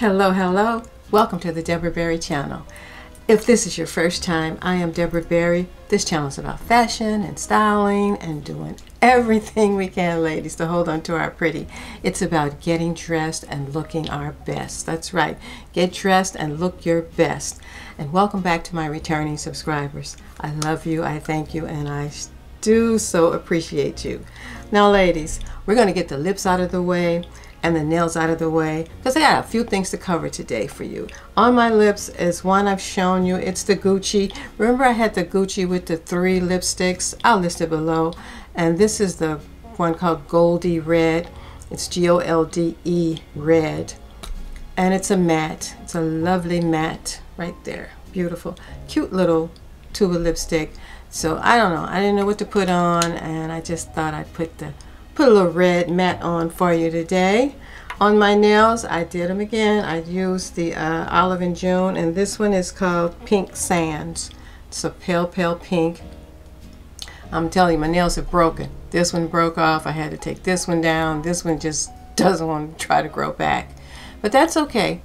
Hello, hello. Welcome to the Debra Berry channel. If this is your first time, I am Debra Berry. This channel is about fashion and styling and doing everything we can, ladies, to hold on to our pretty. It's about getting dressed and looking our best. That's right. Get dressed and look your best. And welcome back to my returning subscribers. I love you, I thank you, and I do so appreciate you. Now, ladies, we're going to get the lips out of the way and the nails out of the way because I got a few things to cover today for you. On my lips is one I've shown you. It's the Gucci. Remember I had the Gucci with the three lipsticks? I'll list it below. And this is the one called Goldie Red. It's G-O-L-D-E Red. And it's a matte. It's a lovely matte right there. Beautiful. Cute little tube of lipstick. So I don't know. I didn't know what to put on and I just thought I'd put the put a little red matte on for you today. On my nails, I did them again. I used the uh, Olive and June, and this one is called Pink Sands. It's a pale, pale pink. I'm telling you, my nails are broken. This one broke off. I had to take this one down. This one just doesn't want to try to grow back. But that's okay.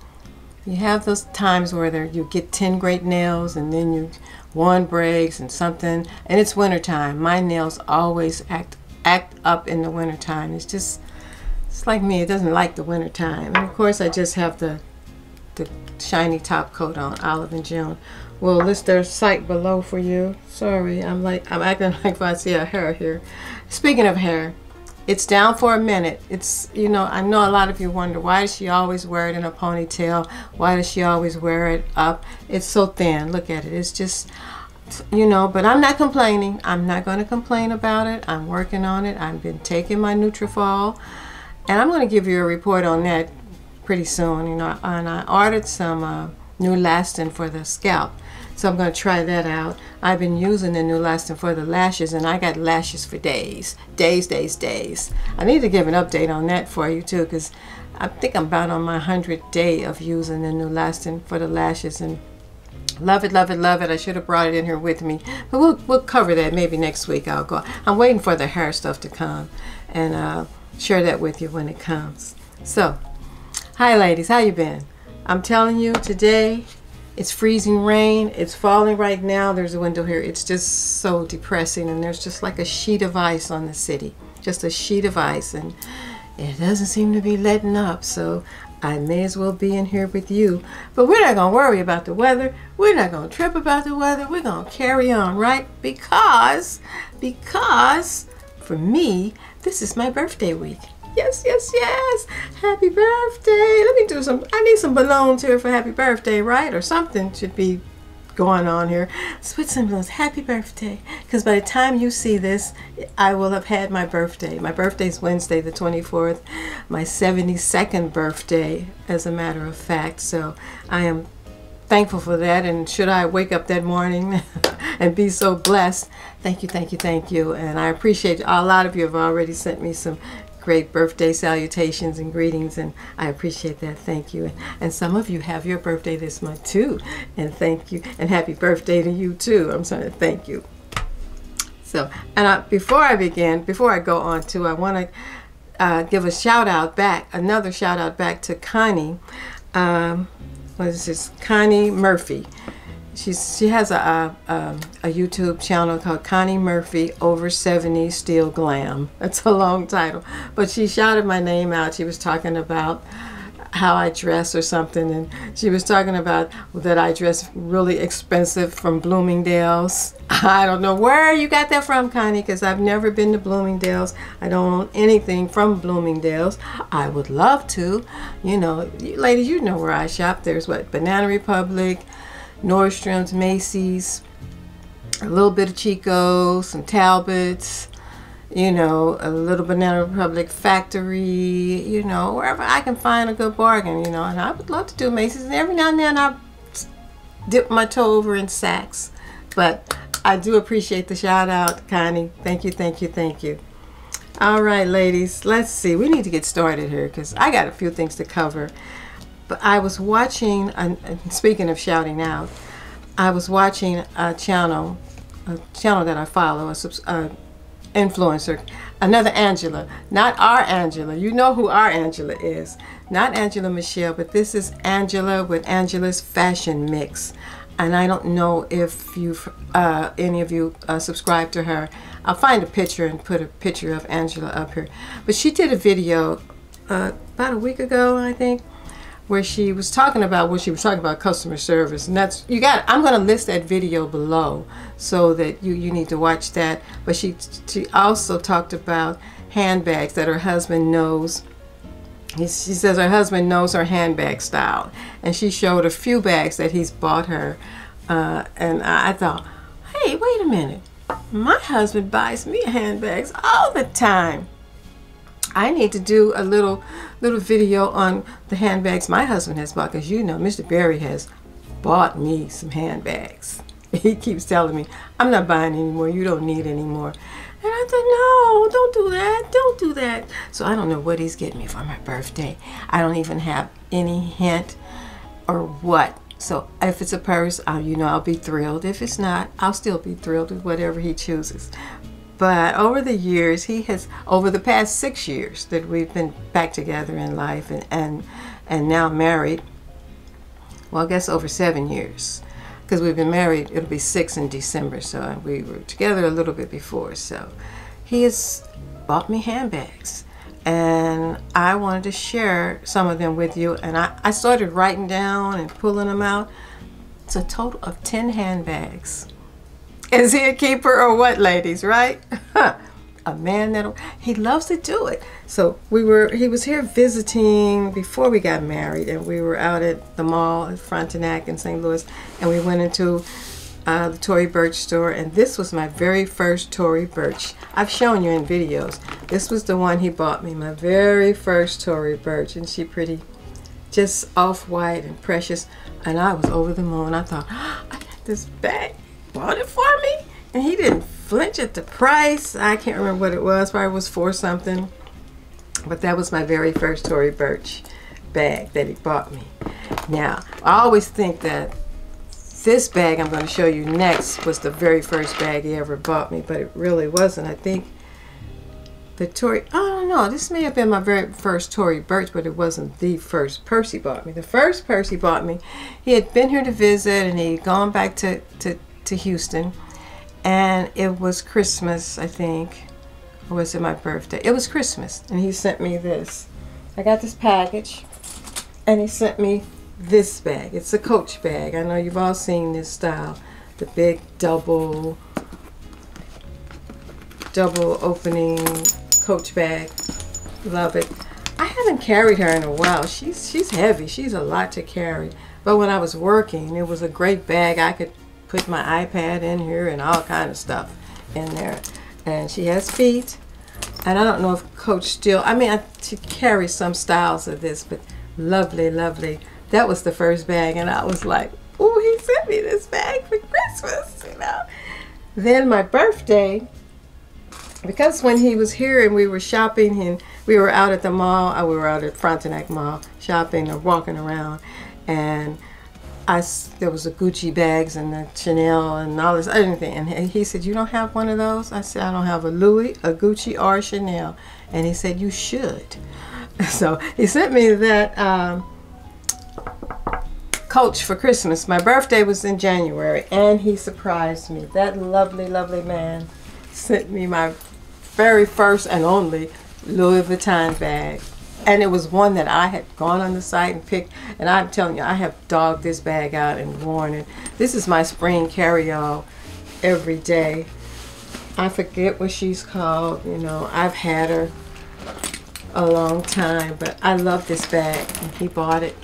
You have those times where there, you get 10 great nails and then you one breaks and something and it's wintertime. My nails always act act up in the wintertime. It's just, it's like me, it doesn't like the wintertime. And of course I just have the, the shiny top coat on, Olive and June. We'll list their site below for you. Sorry, I'm like, I'm acting like if I see a hair here. Speaking of hair, it's down for a minute. It's, you know, I know a lot of you wonder, why does she always wear it in a ponytail? Why does she always wear it up? It's so thin. Look at it. It's just, you know, but I'm not complaining. I'm not going to complain about it. I'm working on it. I've been taking my Nutrafol, and I'm going to give you a report on that pretty soon. You know, and I ordered some uh, Neulasta for the scalp, so I'm going to try that out. I've been using the Neulasta for the lashes, and I got lashes for days, days, days, days. I need to give an update on that for you too, because I think I'm about on my 100th day of using the Neulasta for the lashes, and Love it, love it, love it. I should have brought it in here with me. But we'll, we'll cover that maybe next week. I'll go. I'm waiting for the hair stuff to come and uh, share that with you when it comes. So, hi ladies, how you been? I'm telling you today, it's freezing rain. It's falling right now. There's a window here. It's just so depressing and there's just like a sheet of ice on the city. Just a sheet of ice and it doesn't seem to be letting up. So I may as well be in here with you. But we're not going to worry about the weather. We're not going to trip about the weather. We're going to carry on, right? Because, because for me, this is my birthday week. Yes, yes, yes. Happy birthday. Let me do some, I need some balloons here for happy birthday, right? Or something should be going on here. Symbols. Happy birthday. Because by the time you see this, I will have had my birthday. My birthday is Wednesday the 24th. My 72nd birthday, as a matter of fact. So I am thankful for that. And should I wake up that morning and be so blessed, thank you, thank you, thank you. And I appreciate a lot of you have already sent me some great birthday salutations and greetings and I appreciate that. Thank you. And and some of you have your birthday this month too. And thank you. And happy birthday to you too. I'm sorry, thank you. So and I, before I begin before I go on to I want to uh, give a shout out back another shout out back to Connie. Um, what is this? Connie Murphy She's, she has a, a, um, a, YouTube channel called Connie Murphy Over 70 Still Glam. That's a long title. But she shouted my name out. She was talking about how I dress or something. And she was talking about that I dress really expensive from Bloomingdale's. I don't know where you got that from, Connie, because I've never been to Bloomingdale's. I don't own anything from Bloomingdale's. I would love to. You know, ladies, you know where I shop. There's what? Banana Republic. Nordstrom's, Macy's, a little bit of Chico, some Talbots, you know, a little Banana Republic factory, you know, wherever I can find a good bargain, you know, and I would love to do Macy's. And every now and then I dip my toe over in Saks. But I do appreciate the shout out, Connie. Thank you, thank you, thank you. All right, ladies, let's see. We need to get started here because I got a few things to cover. But I was watching, speaking of shouting out, I was watching a channel, a channel that I follow, a, influencer, another Angela, not our Angela. You know who our Angela is. Not Angela Michelle, but this is Angela with Angela's Fashion Mix. And I don't know if you, uh, any of you, uh, subscribe to her. I'll find a picture and put a picture of Angela up here. But she did a video uh, about a week ago, I think, where she was talking about what she was talking about customer service and that's you got I'm going to list that video below so that you you need to watch that. But she she also talked about handbags that her husband knows. He, she says her husband knows her handbag style and she showed a few bags that he's bought her uh, and I thought hey wait a minute. My husband buys me handbags all the time I need to do a little little video on the handbags my husband has bought because you know Mr. Berry has bought me some handbags. He keeps telling me, I'm not buying anymore, you don't need anymore. And I thought, no, don't do that, don't do that. So I don't know what he's getting me for my birthday. I don't even have any hint or what. So if it's a purse, uh, you know, I'll be thrilled. If it's not, I'll still be thrilled with whatever he chooses. But over the years, he has, over the past six years that we've been back together in life and, and, and now married, well, I guess over seven years, because we've been married, it'll be six in December, so we were together a little bit before. So he has bought me handbags and I wanted to share some of them with you. And I, I started writing down and pulling them out. It's a total of 10 handbags. Is he a keeper or what, ladies, right? a man that he loves to do it. So we were he was here visiting before we got married and we were out at the mall at Frontenac in St. Louis and we went into uh, the Tory Burch store and this was my very first Tory Burch. I've shown you in videos. This was the one he bought me, my very first Tory Burch and she pretty just off-white and precious and I was over the moon. I thought, oh, I got this bag bought it for me and he didn't flinch at the price. I can't remember what it was, probably was for something. But that was my very first Tory Burch bag that he bought me. Now, I always think that this bag I'm going to show you next was the very first bag he ever bought me, but it really wasn't. I think the Tory, I don't know, this may have been my very first Tory Burch, but it wasn't the first he bought me. The first he bought me, he had been here to visit and he'd gone back to, to to Houston, and it was Christmas, I think. Or was it my birthday? It was Christmas, and he sent me this. I got this package, and he sent me this bag. It's a Coach bag. I know you've all seen this style. The big double, double opening Coach bag. Love it. I haven't carried her in a while. She's she's heavy. She's a lot to carry. But when I was working, it was a great bag. I could put my iPad in here and all kind of stuff in there. And she has feet. And I don't know if Coach still, I mean, I, she carries some styles of this, but lovely, lovely. That was the first bag. And I was like, oh, he sent me this bag for Christmas, you know. Then my birthday, because when he was here and we were shopping and we were out at the mall, uh, we were out at Frontenac Mall shopping or walking around. And I, there was the Gucci bags and the Chanel and all this other thing. And he said, you don't have one of those? I said, I don't have a Louis, a Gucci, or a Chanel. And he said, you should. So he sent me that um, coach for Christmas. My birthday was in January, and he surprised me. That lovely, lovely man sent me my very first and only Louis Vuitton bag and it was one that I had gone on the site and picked. And I'm telling you, I have dogged this bag out and worn it. This is my spring carry-all every day. I forget what she's called. You know, I've had her a long time, but I love this bag. And he bought it.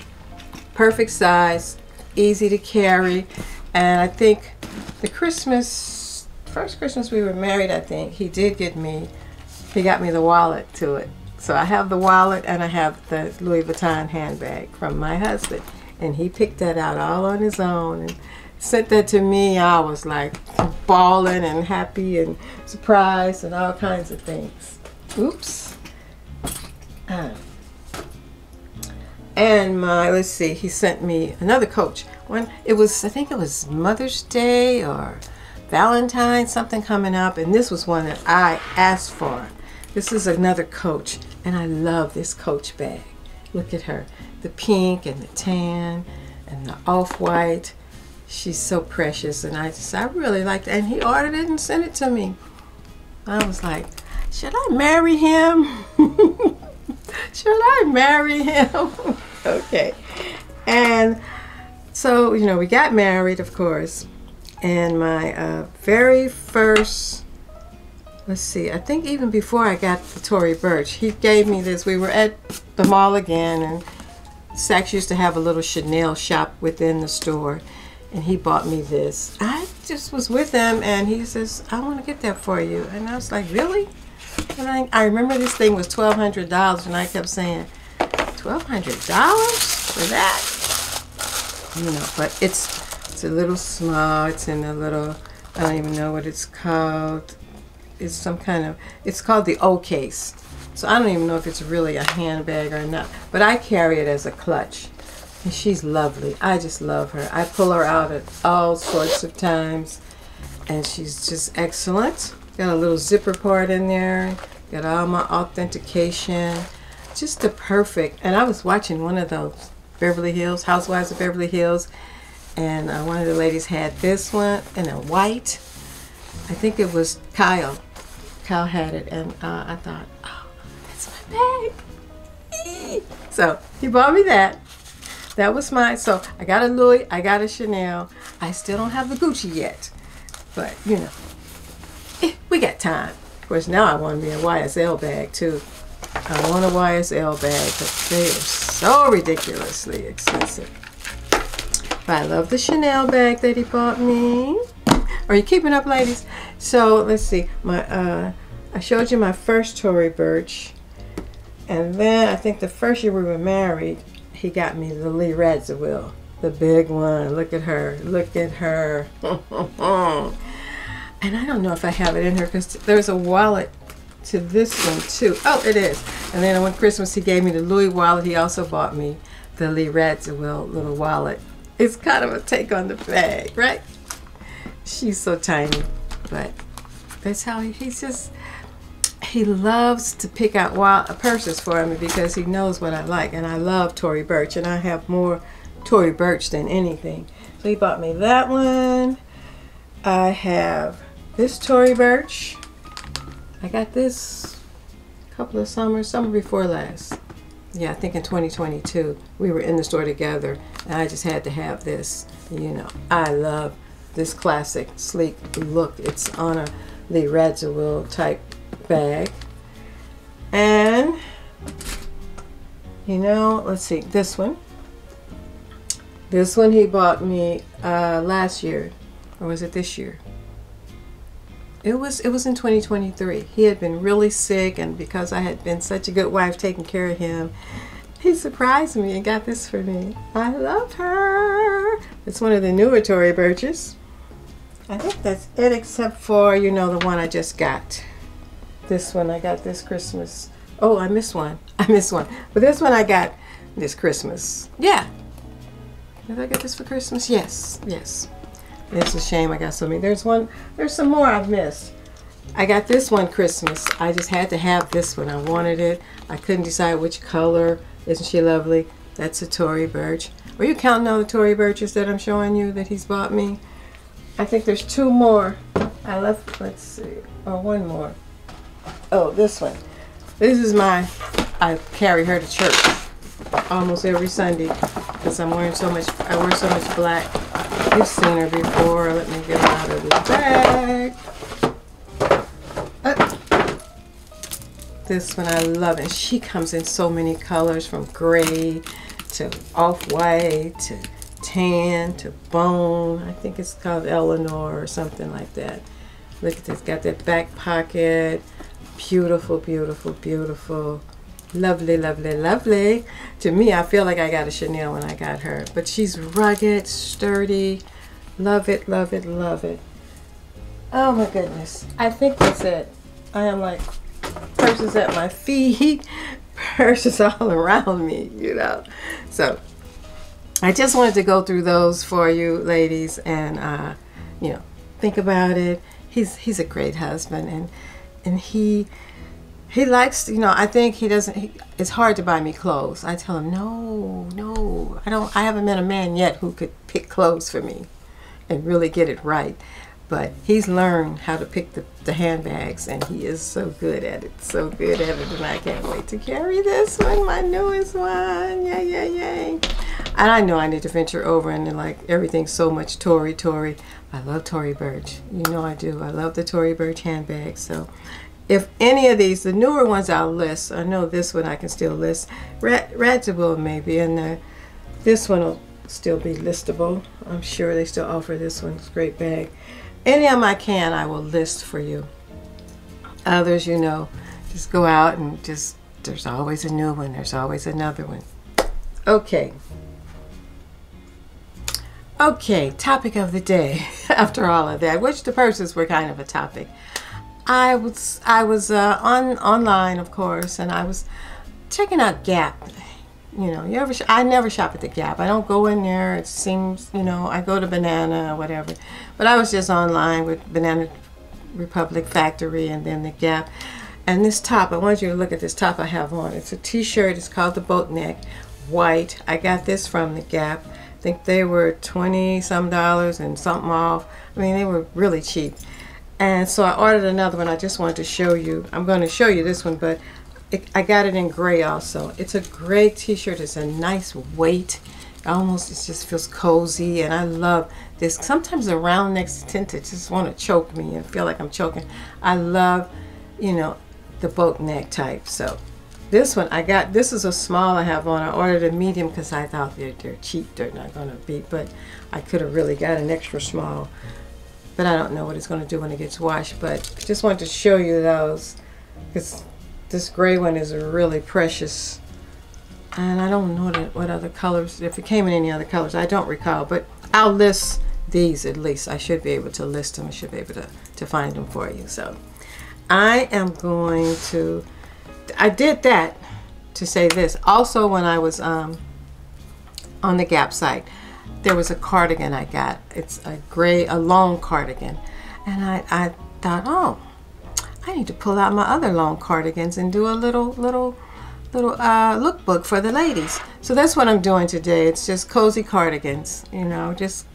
Perfect size, easy to carry. And I think the Christmas, first Christmas we were married, I think, he did get me, he got me the wallet to it. So I have the wallet and I have the Louis Vuitton handbag from my husband. And he picked that out all on his own and sent that to me. I was like bawling and happy and surprised and all kinds of things. Oops. Uh, and my, let's see, he sent me another coach. One, it was, I think it was Mother's Day or Valentine, something coming up, and this was one that I asked for. This is another Coach, and I love this Coach bag. Look at her, the pink and the tan and the off-white. She's so precious, and I just I really like that. And he ordered it and sent it to me. I was like, should I marry him? should I marry him? okay, and so you know we got married, of course and my uh, very first let's see i think even before i got the tory burch he gave me this we were at the mall again and Saks used to have a little chanel shop within the store and he bought me this i just was with him and he says i want to get that for you and i was like really and i, I remember this thing was $1200 and i kept saying $1200 for that you know but it's it's a little small. It's in a little, I don't even know what it's called. It's some kind of, it's called the O case. So I don't even know if it's really a handbag or not. But I carry it as a clutch. And she's lovely. I just love her. I pull her out at all sorts of times. And she's just excellent. Got a little zipper part in there. Got all my authentication. Just the perfect. And I was watching one of those Beverly Hills, Housewives of Beverly Hills and uh, one of the ladies had this one in a white. I think it was Kyle. Kyle had it, and uh, I thought, oh, that's my bag. So he bought me that. That was mine. So I got a Louis, I got a Chanel. I still don't have the Gucci yet, but you know, eh, we got time. Of course, now I want me a YSL bag too. I want a YSL bag, but they are so ridiculously expensive. But I love the Chanel bag that he bought me. Are you keeping up, ladies? So let's see. My uh, I showed you my first Tory Burch, and then I think the first year we were married, he got me the Lee Radziwill, the big one. Look at her. Look at her. and I don't know if I have it in here because there's a wallet to this one too. Oh, it is. And then on Christmas, he gave me the Louis wallet. He also bought me the Lee Radziwill little wallet it's kind of a take on the bag, right? She's so tiny, but that's how he, he's just, he loves to pick out wild uh, purses for me because he knows what I like. And I love Tory Burch, and I have more Tory Burch than anything. So he bought me that one. I have this Tory Burch. I got this a couple of summers, summer before last yeah, I think in 2022, we were in the store together, and I just had to have this. You know, I love this classic sleek look. It's on a Lee Radziwill type bag. And, you know, let's see, this one. This one he bought me uh, last year, or was it this year? It was it was in 2023. He had been really sick, and because I had been such a good wife taking care of him, he surprised me and got this for me. I love her. It's one of the newer Tory Burches. I think that's it, except for you know the one I just got. This one I got this Christmas. Oh, I missed one. I missed one. But this one I got this Christmas. Yeah. Did I get this for Christmas? Yes. Yes. It's a shame I got so many. There's one, there's some more I've missed. I got this one Christmas. I just had to have this one. I wanted it. I couldn't decide which color. Isn't she lovely? That's a Tory Burch. Were you counting all the Tory Burches that I'm showing you that he's bought me? I think there's two more. I left, let's see, or one more. Oh, this one. This is my, I carry her to church almost every Sunday because I'm wearing so much, I wear so much black. You've seen her before. Let me get out of the bag. Uh, this one I love and she comes in so many colors from gray to off-white to tan to bone. I think it's called Eleanor or something like that. Look at this, got that back pocket. Beautiful, beautiful, beautiful. Lovely, lovely, lovely. To me, I feel like I got a Chanel when I got her. But she's rugged, sturdy. Love it, love it, love it. Oh my goodness. I think that's it. I am like purses at my feet, purses all around me, you know. So I just wanted to go through those for you ladies and, uh, you know, think about it, he's he's a great husband, and and he he likes you know I think he doesn't. He, it's hard to buy me clothes. I tell him no, no, I don't. I haven't met a man yet who could pick clothes for me, and really get it right. But he's learned how to pick the, the handbags, and he is so good at it, so good at it, and I can't wait to carry this one, my newest one. Yay, yay, yay! And I know I need to venture over and like everything's so much Tory, Tory. I love Tory Burch. You know I do. I love the Tory Burch handbag. So if any of these, the newer ones I'll list. I know this one I can still list. Radziwill maybe, and this one will still be listable. I'm sure they still offer this one. It's a great bag. Any of them I can, I will list for you. Others, you know, just go out and just, there's always a new one. There's always another one. Okay. Okay, topic of the day. After all of that, which the purses were kind of a topic. I was I was uh, on online, of course, and I was checking out Gap. You know, you ever? I never shop at the Gap. I don't go in there. It seems, you know, I go to Banana or whatever. But I was just online with Banana Republic Factory and then the Gap. And this top, I want you to look at this top I have on. It's a T-shirt. It's called the boat neck, white. I got this from the Gap. I think they were 20 some dollars and something off. I mean, they were really cheap. And so I ordered another one. I just wanted to show you. I'm going to show you this one, but it, I got it in gray also. It's a gray t-shirt. It's a nice weight. Almost, it just feels cozy. And I love this. Sometimes the round necks tend to just want to choke me and feel like I'm choking. I love, you know, the boat neck type. So this one, I got, this is a small I have on. I ordered a medium because I thought they're, they're cheap. They're not going to be, but I could have really got an extra small. But I don't know what it's going to do when it gets washed. But just wanted to show you those. Because this gray one is really precious. And I don't know what other colors, if it came in any other colors. I don't recall. But I'll list these at least. I should be able to list them. I should be able to, to find them for you. So I am going to I did that to say this. Also, when I was um, on the Gap site, there was a cardigan I got. It's a gray, a long cardigan. And I, I thought, oh, I need to pull out my other long cardigans and do a little, little, little uh, lookbook for the ladies. So that's what I'm doing today. It's just cozy cardigans, you know, just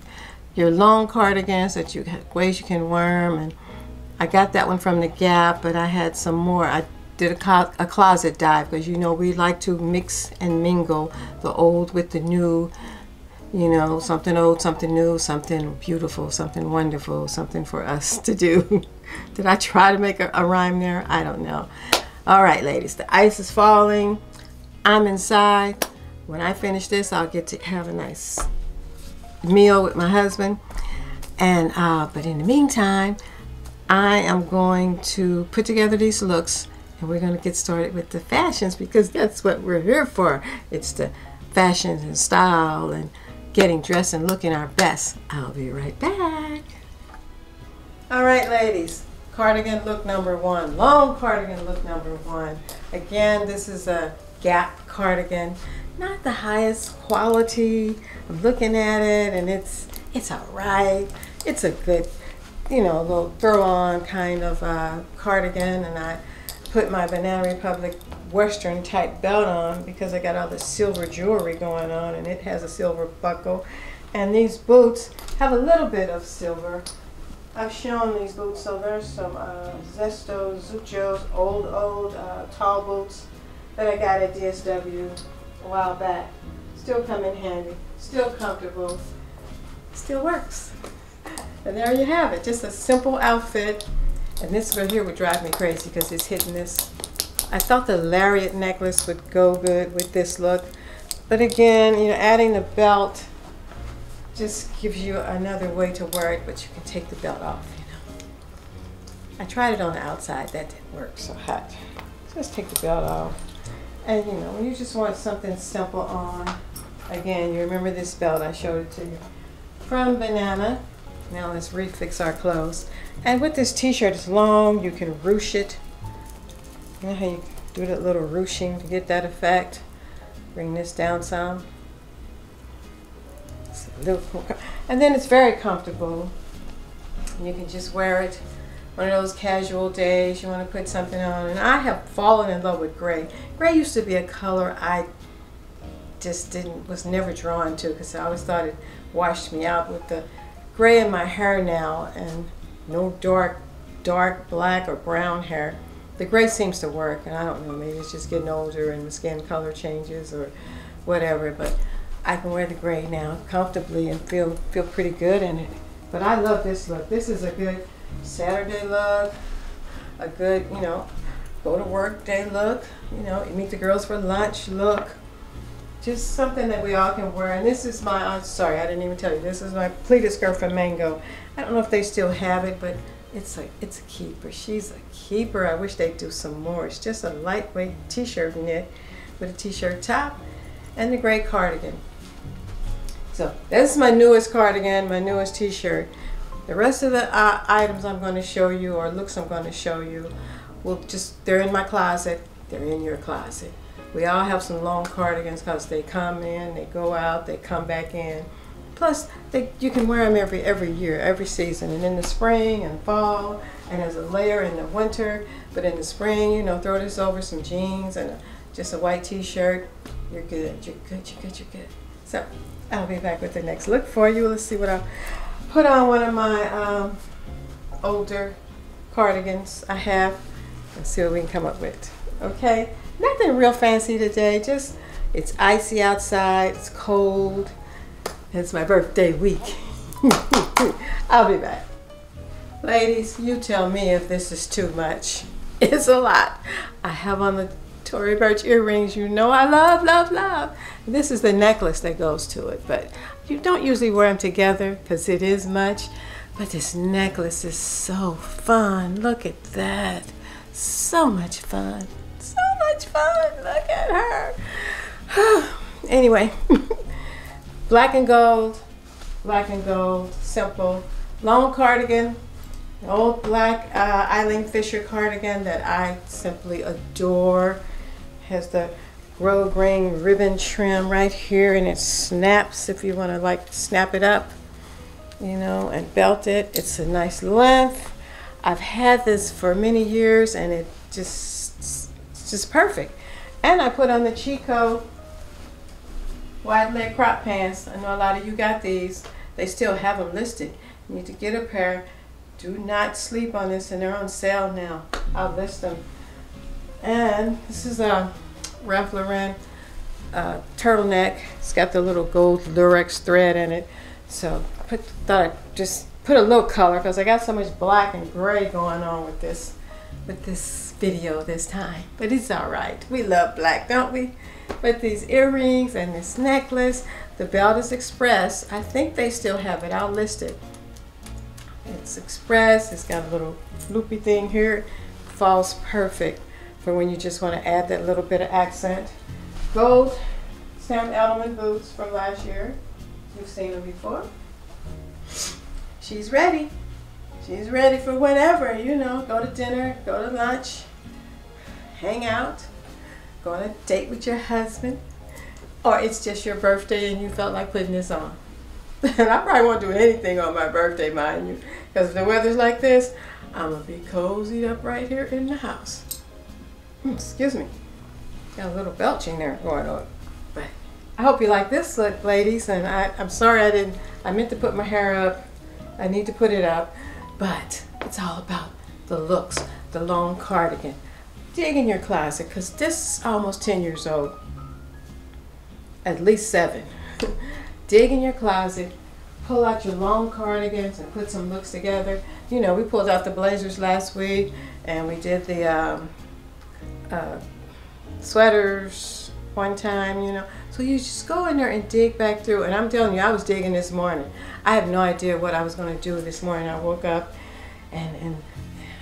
your long cardigans that you ways you can them. And I got that one from the Gap, but I had some more. I did a, a closet dive because you know we like to mix and mingle the old with the new you know something old something new something beautiful something wonderful something for us to do did i try to make a, a rhyme there i don't know all right ladies the ice is falling i'm inside when i finish this i'll get to have a nice meal with my husband and uh, but in the meantime i am going to put together these looks and we're going to get started with the fashions because that's what we're here for. It's the fashions and style and getting dressed and looking our best. I'll be right back. All right, ladies. Cardigan look number one. Long cardigan look number one. Again, this is a Gap cardigan. Not the highest quality. I'm looking at it and it's it's all right. It's a good, you know, little throw on kind of uh, cardigan and I put my Banana Republic Western type belt on because I got all the silver jewelry going on and it has a silver buckle. And these boots have a little bit of silver. I've shown these boots, so there's some uh, Zesto Zuccio's old, old uh, tall boots that I got at DSW a while back. Still come in handy, still comfortable, still works. And there you have it, just a simple outfit and this right here would drive me crazy because it's hitting this. I thought the lariat necklace would go good with this look. But again, you know, adding the belt just gives you another way to wear it, but you can take the belt off, you know. I tried it on the outside. That didn't work so hot. Just take the belt off. And you know, when you just want something simple on, again, you remember this belt, I showed it to you. From Banana. Now let's refix our clothes. And with this t-shirt, it's long, you can ruche it. You know how you do that little ruching to get that effect? Bring this down some. And then it's very comfortable. You can just wear it one of those casual days you want to put something on. And I have fallen in love with gray. Gray used to be a color I just didn't, was never drawn to because I always thought it washed me out with the gray in my hair now and no dark, dark black or brown hair. The gray seems to work and I don't know, maybe it's just getting older and the skin color changes or whatever, but I can wear the gray now comfortably and feel feel pretty good in it. But I love this look. This is a good Saturday look, a good, you know, go to work day look, you know, meet the girls for lunch look. Just something that we all can wear. And this is my, I'm sorry, I didn't even tell you, this is my pleated skirt from Mango. I don't know if they still have it, but it's a, it's a keeper. She's a keeper. I wish they'd do some more. It's just a lightweight t-shirt knit with a t-shirt top and the gray cardigan. So that's my newest cardigan, my newest t-shirt. The rest of the uh, items I'm going to show you or looks I'm going to show you will just, they're in my closet, they're in your closet. We all have some long cardigans because they come in, they go out, they come back in. Plus, they, you can wear them every every year, every season, and in the spring and fall, and as a layer in the winter. But in the spring, you know, throw this over some jeans and a, just a white T-shirt. You're good. You're good. You're good. You're good. So I'll be back with the next look for you. Let's see what I put on one of my um, older cardigans I have Let's see what we can come up with. Okay, nothing real fancy today. Just it's icy outside. It's cold. It's my birthday week. I'll be back. Ladies, you tell me if this is too much. It's a lot. I have on the Tory Burch earrings you know I love, love, love. This is the necklace that goes to it, but you don't usually wear them together because it is much. But this necklace is so fun. Look at that. So much fun. So much fun. Look at her. anyway, black and gold, black and gold, simple. Long cardigan, old black uh, Eileen Fisher cardigan that I simply adore has the grosgrain ribbon trim right here and it snaps if you want to like snap it up you know and belt it. It's a nice length. I've had this for many years and it just it's just perfect. And I put on the Chico wide leg crop pants. I know a lot of you got these. They still have them listed. You need to get a pair. Do not sleep on this and they're on sale now. I'll list them and this is a Ralph Lauren uh, turtleneck. It's got the little gold lurex thread in it. So I put, thought I'd just put a little color because I got so much black and gray going on with this with this video this time. But it's all right. We love black, don't we? With these earrings and this necklace, the belt is express. I think they still have it. I'll list it. It's express. It's got a little loopy thing here. Falls perfect for when you just want to add that little bit of accent. Gold Sam Edelman boots from last year. You've seen them before. She's ready. She's ready for whatever, you know, go to dinner, go to lunch, hang out, go on a date with your husband, or it's just your birthday and you felt like putting this on. and I probably won't do anything on my birthday, mind you, because if the weather's like this, I'm going to be cozied up right here in the house. Excuse me. Got a little belching there going on. But I hope you like this look, ladies. And I, I'm sorry I didn't, I meant to put my hair up. I need to put it up. But it's all about the looks, the long cardigan. Dig in your closet because this is almost 10 years old. At least seven. Dig in your closet, pull out your long cardigans and put some looks together. You know, we pulled out the blazers last week and we did the um, uh, sweaters one time, you know. So you just go in there and dig back through. And I'm telling you, I was digging this morning. I have no idea what I was going to do this morning. I woke up and, and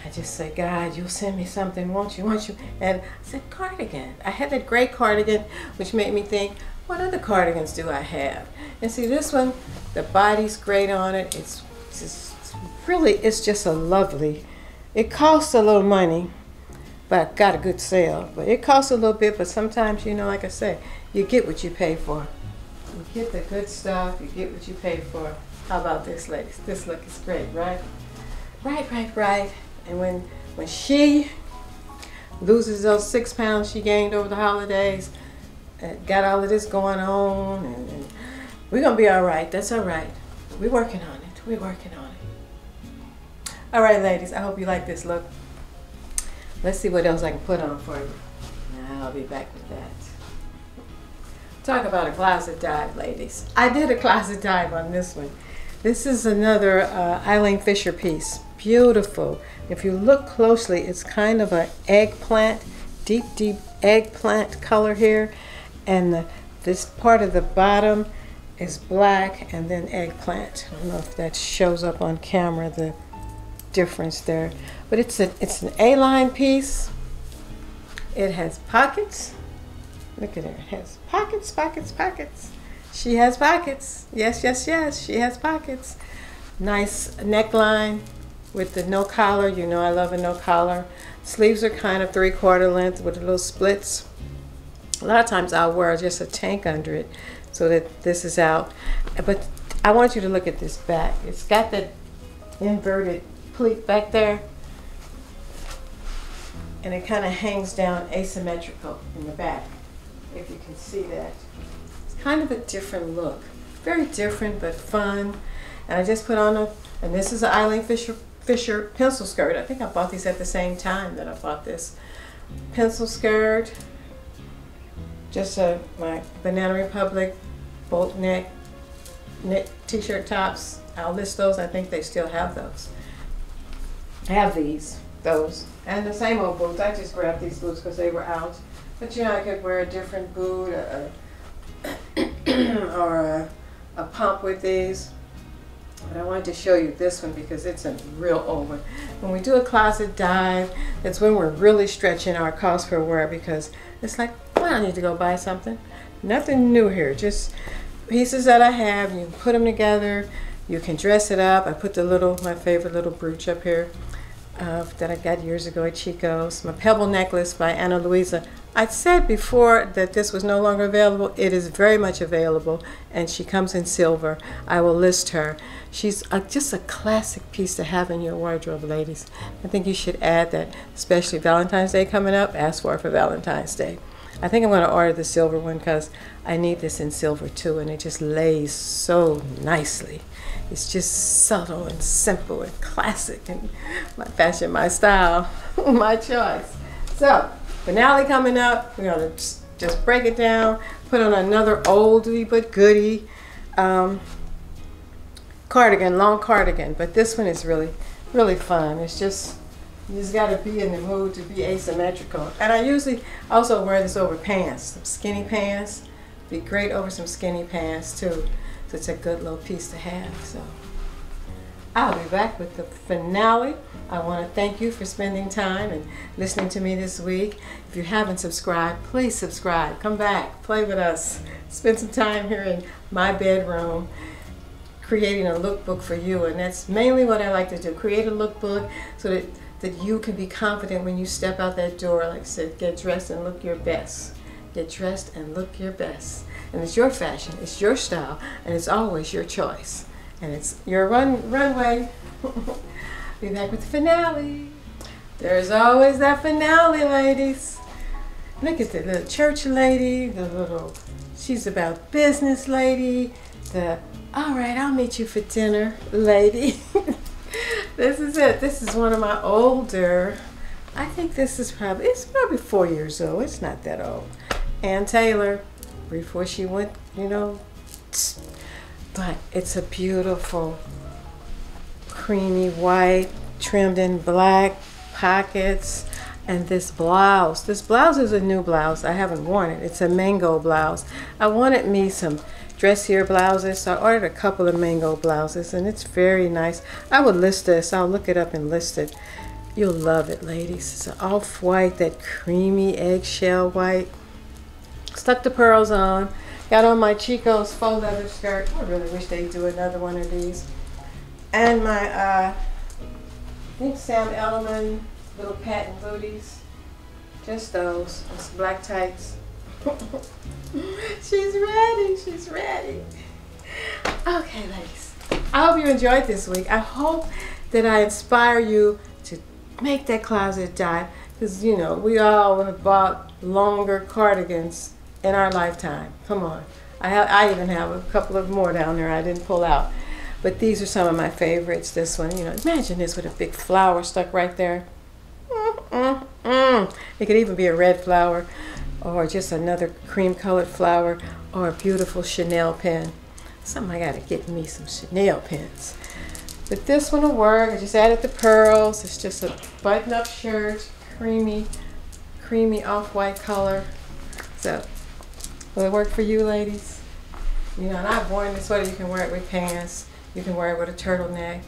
I just said, God, you'll send me something, won't you? Won't you? And I said, cardigan. I had that gray cardigan, which made me think, what other cardigans do I have? And see, this one, the body's great on it. It's just really, it's just a lovely. It costs a little money but got a good sale. But it costs a little bit, but sometimes, you know, like I say, you get what you pay for. You get the good stuff, you get what you pay for. How about this, ladies? This look is great, right? right, right, right. And when when she loses those six pounds she gained over the holidays, uh, got all of this going on, and, and we're gonna be all right. That's all right. We're working on it. We're working on it. All right, ladies. I hope you like this look. Let's see what else I can put on for you. I'll be back with that. Talk about a closet dive, ladies. I did a closet dive on this one. This is another uh, Eileen Fisher piece. Beautiful. If you look closely, it's kind of an eggplant, deep, deep eggplant color here. And the, this part of the bottom is black and then eggplant. I don't know if that shows up on camera, the difference there. But it's, a, it's an A-line piece. It has pockets. Look at her. It has pockets, pockets, pockets. She has pockets. Yes, yes, yes. She has pockets. Nice neckline with the no collar. You know I love a no collar. Sleeves are kind of three quarter length with a little splits. A lot of times I'll wear just a tank under it so that this is out. But I want you to look at this back. It's got that inverted pleat back there. And it kind of hangs down asymmetrical in the back, if you can see that. It's kind of a different look. Very different, but fun. And I just put on a, and this is an Eileen Fisher, Fisher pencil skirt. I think I bought these at the same time that I bought this. Pencil skirt, just a, my Banana Republic boat neck knit t-shirt tops. I'll list those. I think they still have those. Have these, those, and the same old boots. I just grabbed these boots because they were out. But you know, I could wear a different boot a or a, a pump with these. But I wanted to show you this one because it's a real old one. When we do a closet dive, that's when we're really stretching our cost per wear because it's like, well, I need to go buy something. Nothing new here, just pieces that I have. You can put them together. You can dress it up. I put the little, my favorite little brooch up here that I got years ago at Chico's. My pebble necklace by Ana Luisa. I said before that this was no longer available. It is very much available, and she comes in silver. I will list her. She's a, just a classic piece to have in your wardrobe, ladies. I think you should add that, especially Valentine's Day coming up. Ask for it for Valentine's Day. I think I'm going to order the silver one because I need this in silver too, and it just lays so nicely. It's just subtle and simple and classic, and my fashion, my style, my choice. So, finale coming up. We're going to just break it down, put on another oldie but goodie um, cardigan, long cardigan. But this one is really, really fun. It's just you just got to be in the mood to be asymmetrical. And I usually also wear this over pants, some skinny pants. Be great over some skinny pants too. It's a good little piece to have. So I'll be back with the finale. I want to thank you for spending time and listening to me this week. If you haven't subscribed, please subscribe. Come back, play with us. Spend some time here in my bedroom creating a lookbook for you. And that's mainly what I like to do. Create a lookbook so that that you can be confident when you step out that door. Like I said, get dressed and look your best. Get dressed and look your best. And it's your fashion, it's your style, and it's always your choice. And it's your run runway. be back with the finale. There's always that finale, ladies. Look at the little church lady, the little, she's about business lady, the, all right, I'll meet you for dinner lady. this is it. This is one of my older. I think this is probably it's probably four years old. It's not that old. Ann Taylor, before she went, you know. But it's a beautiful, creamy white, trimmed in black pockets, and this blouse. This blouse is a new blouse. I haven't worn it. It's a mango blouse. I wanted me some dressier blouses. So I ordered a couple of mango blouses and it's very nice. I would list this. I'll look it up and list it. You'll love it, ladies. It's an off-white, that creamy eggshell white. Stuck the pearls on. Got on my Chico's faux leather skirt. I really wish they'd do another one of these. And my, uh, I think Sam Edelman little patent booties. Just those. And some black tights. she's ready. She's ready. Okay, ladies. I hope you enjoyed this week. I hope that I inspire you to make that closet dot because you know we all have bought longer cardigans in our lifetime. Come on. I, have, I even have a couple of more down there I didn't pull out. But these are some of my favorites. This one, you know, imagine this with a big flower stuck right there. Mm, mm, mm. It could even be a red flower or just another cream colored flower or a beautiful Chanel pen. Something I gotta get me some Chanel pens. But this one will work. I just added the pearls. It's just a button up shirt, creamy, creamy off-white color. So Will it work for you, ladies? You know, and I've worn this sweater. You can wear it with pants. You can wear it with a turtleneck.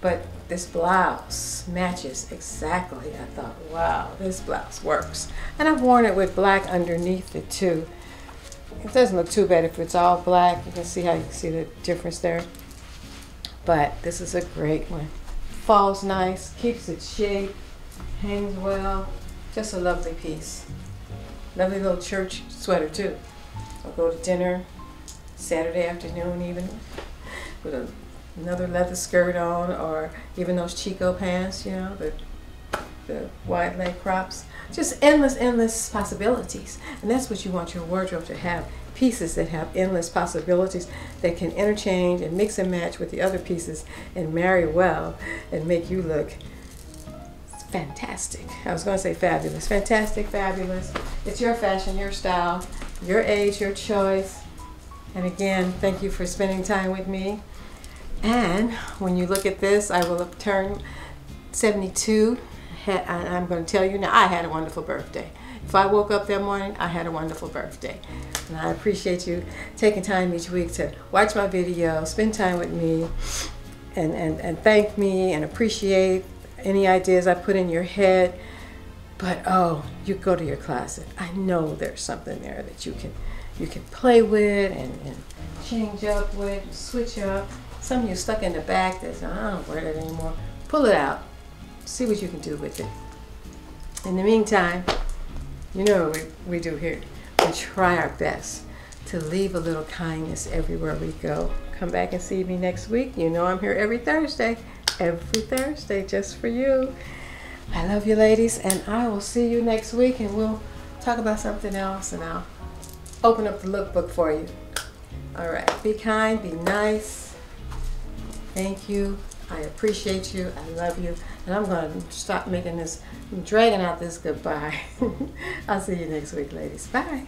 But this blouse matches exactly. I thought, wow, this blouse works. And I've worn it with black underneath it too. It doesn't look too bad if it's all black. You can see how you can see the difference there. But this is a great one. Falls nice, keeps its shape, hangs well. Just a lovely piece. Lovely little church sweater too. I'll go to dinner Saturday afternoon even with a, another leather skirt on or even those Chico pants, you know, the, the wide leg crops. Just endless, endless possibilities. And that's what you want your wardrobe to have. Pieces that have endless possibilities that can interchange and mix and match with the other pieces and marry well and make you look fantastic. I was going to say fabulous. Fantastic, fabulous. It's your fashion, your style your age, your choice. And again, thank you for spending time with me. And when you look at this, I will have turned 72. And I'm going to tell you now, I had a wonderful birthday. If I woke up that morning, I had a wonderful birthday. And I appreciate you taking time each week to watch my video, spend time with me, and, and, and thank me and appreciate any ideas I put in your head. But oh, you go to your closet. I know there's something there that you can you can play with and, and change up with, switch up. Some of you stuck in the back that's I don't wear that anymore. Pull it out. See what you can do with it. In the meantime, you know what we, we do here. We try our best to leave a little kindness everywhere we go. Come back and see me next week. You know I'm here every Thursday. Every Thursday just for you. I love you ladies and I will see you next week and we'll talk about something else and I'll open up the lookbook for you. All right, be kind, be nice. Thank you. I appreciate you. I love you. And I'm going to stop making this, dragging out this goodbye. I'll see you next week, ladies. Bye.